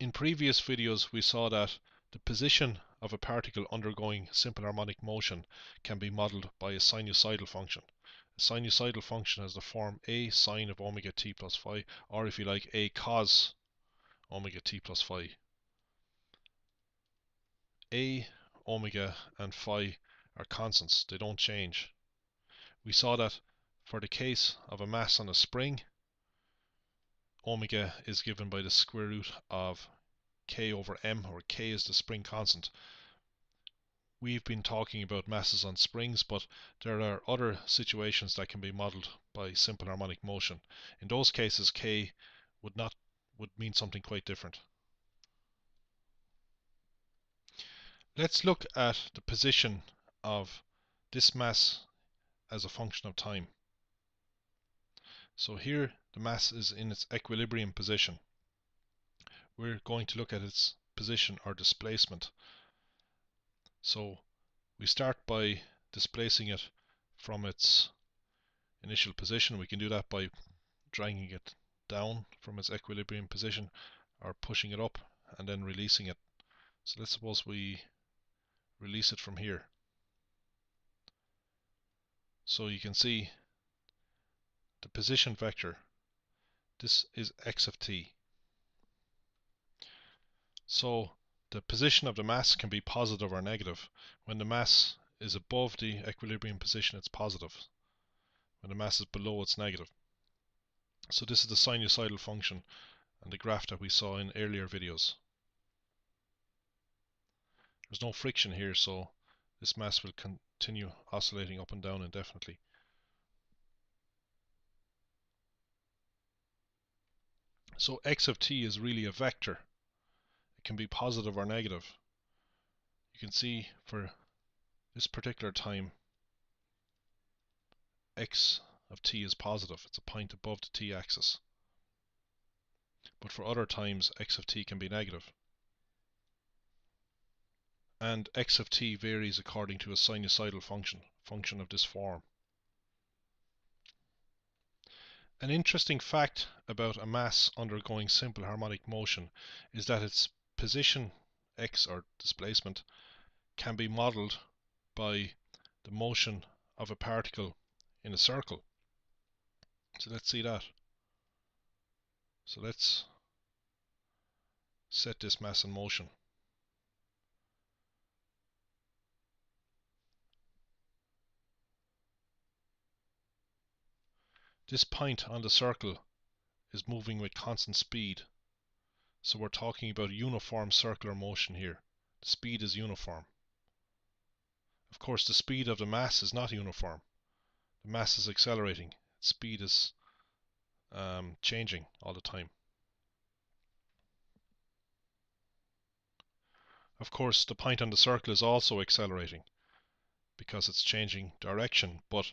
In previous videos we saw that the position of a particle undergoing simple harmonic motion can be modelled by a sinusoidal function. A sinusoidal function has the form a sine of omega t plus phi, or if you like, a cos omega t plus phi. A, omega, and phi are constants, they don't change. We saw that for the case of a mass on a spring, omega is given by the square root of k over m, or k is the spring constant. We've been talking about masses on springs, but there are other situations that can be modelled by simple harmonic motion. In those cases, k would not would mean something quite different. Let's look at the position of this mass as a function of time. So here the mass is in its equilibrium position. We're going to look at its position or displacement. So we start by displacing it from its initial position. We can do that by dragging it down from its equilibrium position or pushing it up and then releasing it. So let's suppose we release it from here. So you can see the position vector. This is x of t. So the position of the mass can be positive or negative. When the mass is above the equilibrium position, it's positive. When the mass is below, it's negative. So this is the sinusoidal function and the graph that we saw in earlier videos. There's no friction here, so this mass will continue oscillating up and down indefinitely. So x of t is really a vector. It can be positive or negative. You can see for this particular time x of t is positive. It's a point above the t-axis. But for other times x of t can be negative and x of t varies according to a sinusoidal function, function of this form. An interesting fact about a mass undergoing simple harmonic motion is that its position x or displacement can be modeled by the motion of a particle in a circle. So let's see that. So let's set this mass in motion. This point on the circle is moving with constant speed. So we're talking about uniform circular motion here. The speed is uniform. Of course, the speed of the mass is not uniform. The mass is accelerating. Speed is um, changing all the time. Of course, the point on the circle is also accelerating because it's changing direction, but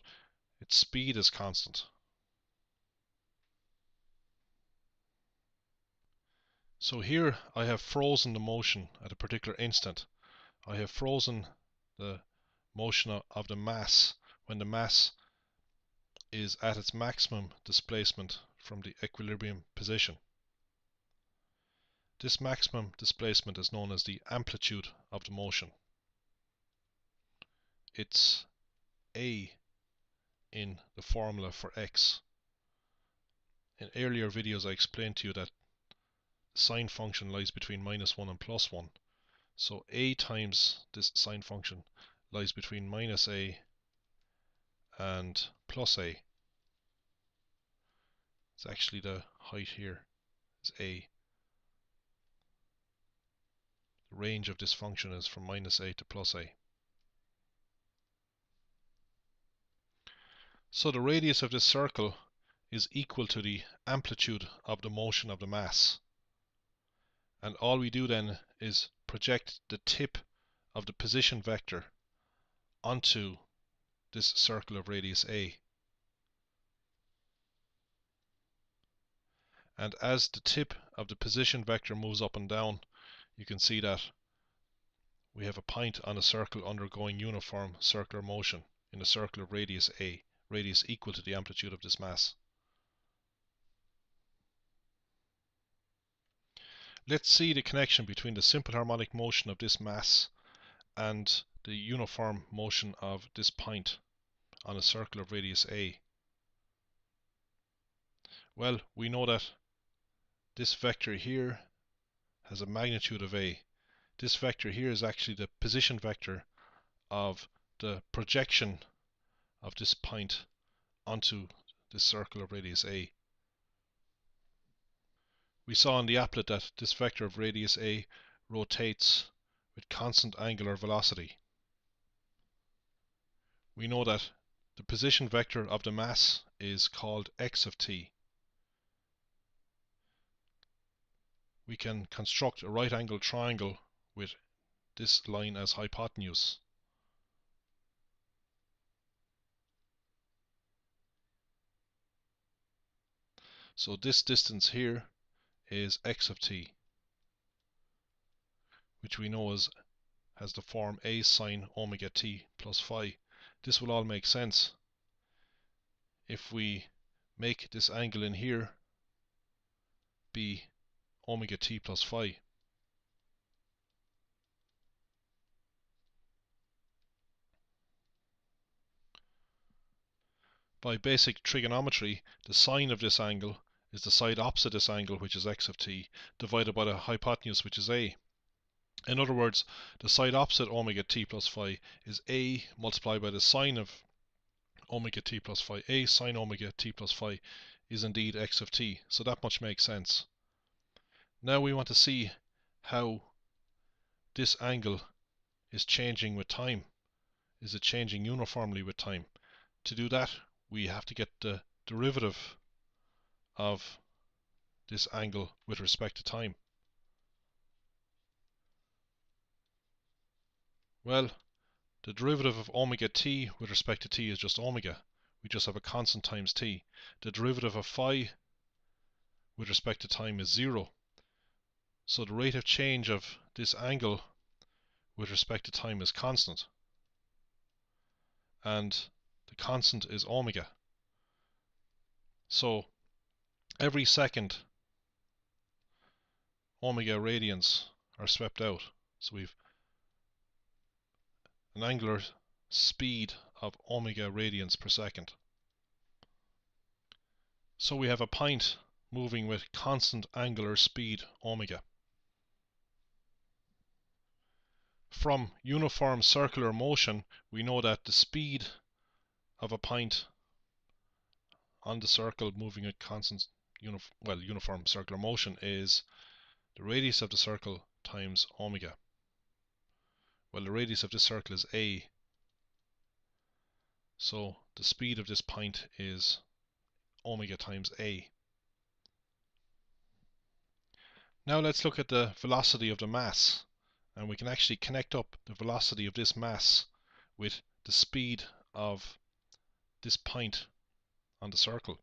its speed is constant. So here I have frozen the motion at a particular instant. I have frozen the motion of the mass when the mass is at its maximum displacement from the equilibrium position. This maximum displacement is known as the amplitude of the motion. It's A in the formula for x. In earlier videos I explained to you that sine function lies between minus 1 and plus 1. So a times this sine function lies between minus a and plus a. It's actually the height here is a. The range of this function is from minus a to plus a. So the radius of this circle is equal to the amplitude of the motion of the mass and all we do then is project the tip of the position vector onto this circle of radius a. And as the tip of the position vector moves up and down, you can see that we have a point on a circle undergoing uniform circular motion in a circle of radius a, radius equal to the amplitude of this mass. Let's see the connection between the simple harmonic motion of this mass and the uniform motion of this point on a circle of radius a. Well, we know that this vector here has a magnitude of a. This vector here is actually the position vector of the projection of this point onto the circle of radius a. We saw in the applet that this vector of radius a rotates with constant angular velocity. We know that the position vector of the mass is called x of t. We can construct a right angled triangle with this line as hypotenuse. So this distance here is x of t, which we know is, has the form a sine omega t plus phi. This will all make sense if we make this angle in here be omega t plus phi. By basic trigonometry, the sine of this angle is the side opposite this angle, which is x of t, divided by the hypotenuse, which is a. In other words, the side opposite omega t plus phi is a multiplied by the sine of omega t plus phi. a sine omega t plus phi is indeed x of t, so that much makes sense. Now we want to see how this angle is changing with time. Is it changing uniformly with time? To do that, we have to get the derivative of this angle with respect to time? Well, the derivative of omega t with respect to t is just omega. We just have a constant times t. The derivative of phi with respect to time is zero. So the rate of change of this angle with respect to time is constant. And the constant is omega. So every second omega radians are swept out. So we've an angular speed of omega radians per second. So we have a point moving with constant angular speed omega. From uniform circular motion, we know that the speed of a point on the circle moving at constant unif well, uniform circular motion is the radius of the circle times omega. Well, the radius of this circle is a. So the speed of this point is omega times a. Now let's look at the velocity of the mass. And we can actually connect up the velocity of this mass with the speed of this point on the circle.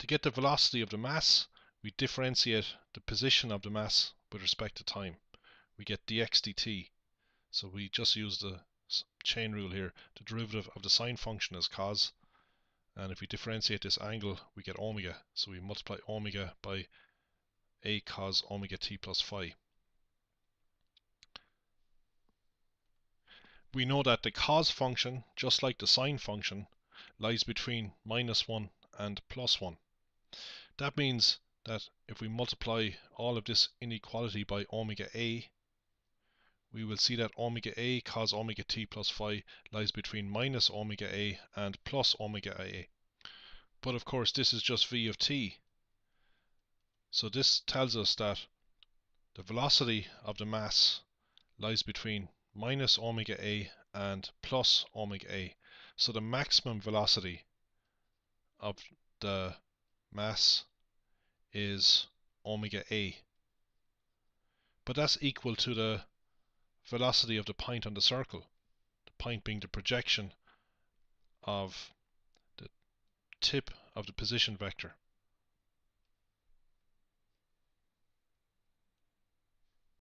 To get the velocity of the mass, we differentiate the position of the mass with respect to time. We get dx dt. So we just use the chain rule here. The derivative of the sine function is cos. And if we differentiate this angle, we get omega. So we multiply omega by a cos omega t plus phi. We know that the cos function, just like the sine function, lies between minus 1 and plus 1. That means that if we multiply all of this inequality by omega a, we will see that omega a cos omega t plus phi lies between minus omega a and plus omega a. But of course this is just v of t. So this tells us that the velocity of the mass lies between minus omega a and plus omega a. So the maximum velocity of the mass is omega a. But that's equal to the velocity of the point on the circle. The point being the projection of the tip of the position vector.